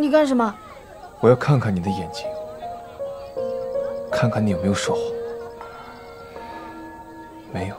你干什么？我要看看你的眼睛，看看你有没有说谎。没有。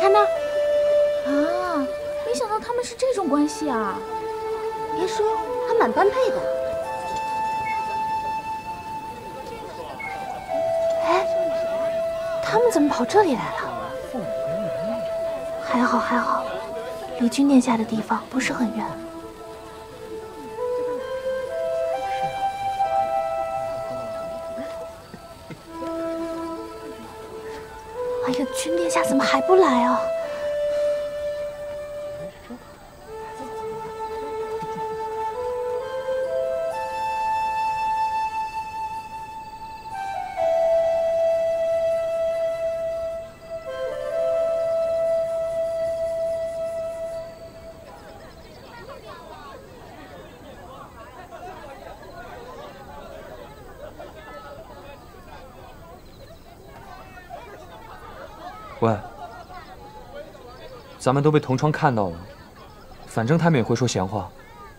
看那啊，没想到他们是这种关系啊！别说，还蛮般配的。哎，他们怎么跑这里来了？还好还好，离君殿下的地方不是很远。哎呀，君殿下怎么还不来啊？喂，咱们都被同窗看到了，反正他们也会说闲话，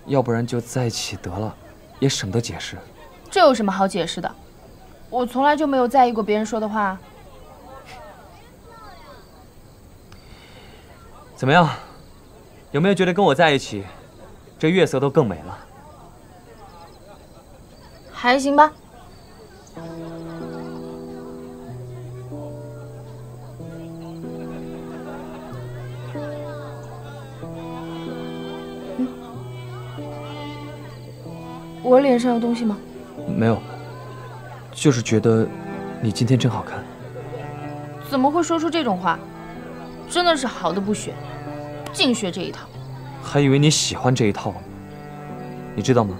要不然就在一起得了，也省得解释。这有什么好解释的？我从来就没有在意过别人说的话。怎么样？有没有觉得跟我在一起，这月色都更美了？还行吧。我脸上有东西吗？没有，就是觉得你今天真好看。怎么会说出这种话？真的是好的不学，净学这一套。还以为你喜欢这一套呢。你知道吗？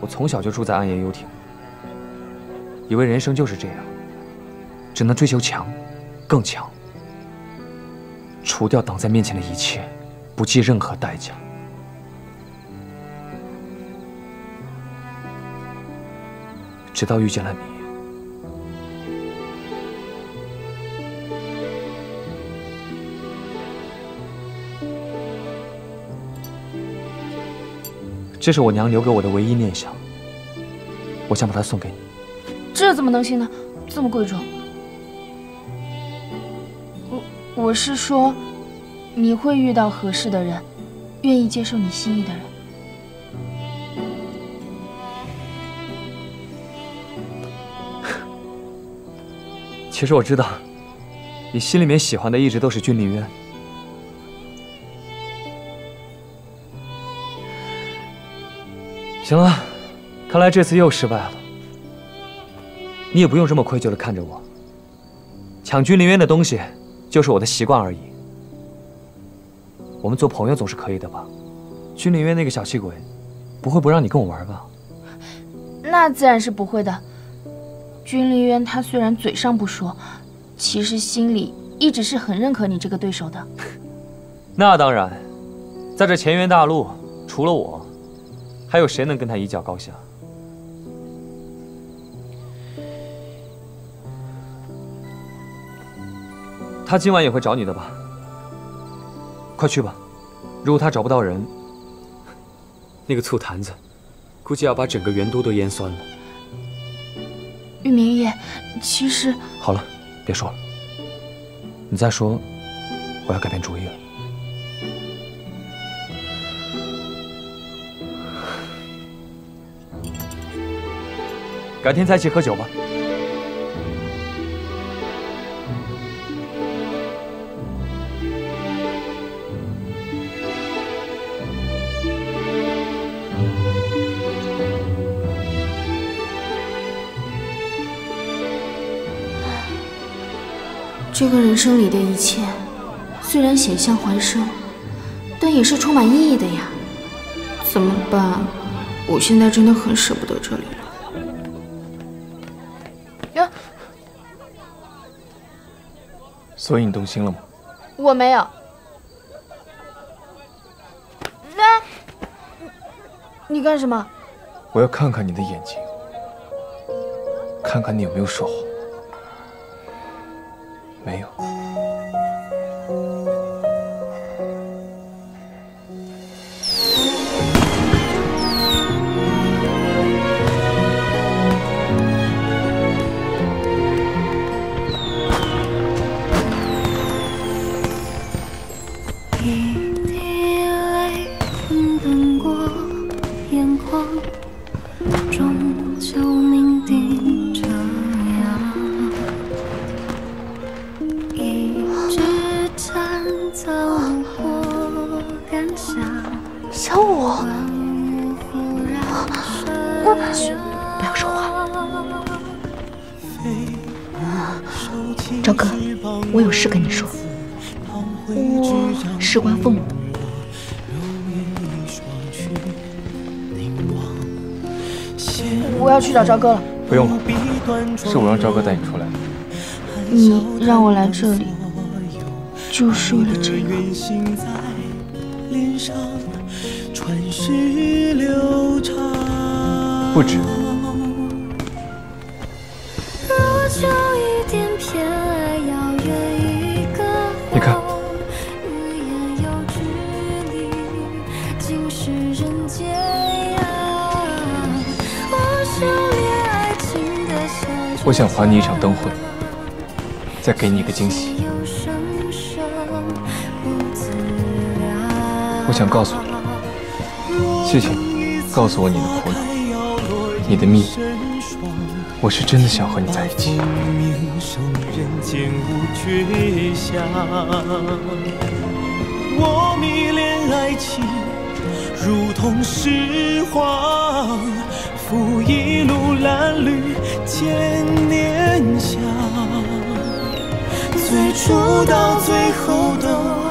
我从小就住在暗夜游艇，以为人生就是这样，只能追求强，更强，除掉挡在面前的一切，不计任何代价。直到遇见了你。这是我娘留给我的唯一念想，我想把它送给你。这怎么能行呢？这么贵重。我我是说，你会遇到合适的人，愿意接受你心意的人。其实我知道，你心里面喜欢的一直都是君临渊。行了，看来这次又失败了。你也不用这么愧疚的看着我。抢君临渊的东西，就是我的习惯而已。我们做朋友总是可以的吧？君临渊那个小气鬼，不会不让你跟我玩吧？那自然是不会的。君临渊他虽然嘴上不说，其实心里一直是很认可你这个对手的。那当然，在这乾元大陆，除了我，还有谁能跟他一较高下？他今晚也会找你的吧？快去吧，如果他找不到人，那个醋坛子，估计要把整个元都都淹酸了。玉明夜，其实好了，别说了，你再说，我要改变主意了。改天再一起喝酒吧。这个人生里的一切，虽然险象环生，但也是充满意义的呀。怎么办？我现在真的很舍不得这里了。哟，所以你动心了吗？我没有。那，你干什么？我要看看你的眼睛，看看你有没有说谎。没有。小五，嘘，不要说话。朝歌，我有事跟你说。我事关父母。我要去找朝哥了。不用了，是我让朝哥带你出来的。你让我来这里，就是为了这个。不止。你看。我想还你一场灯会，再给你一个惊喜。我想告诉你，谢谢你告诉我你的苦恼，你的秘密。我是真的想和你在一起。我迷恋爱情，如同拾荒，赴一路蓝缕见念想，最初到最后都。